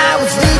I was leaving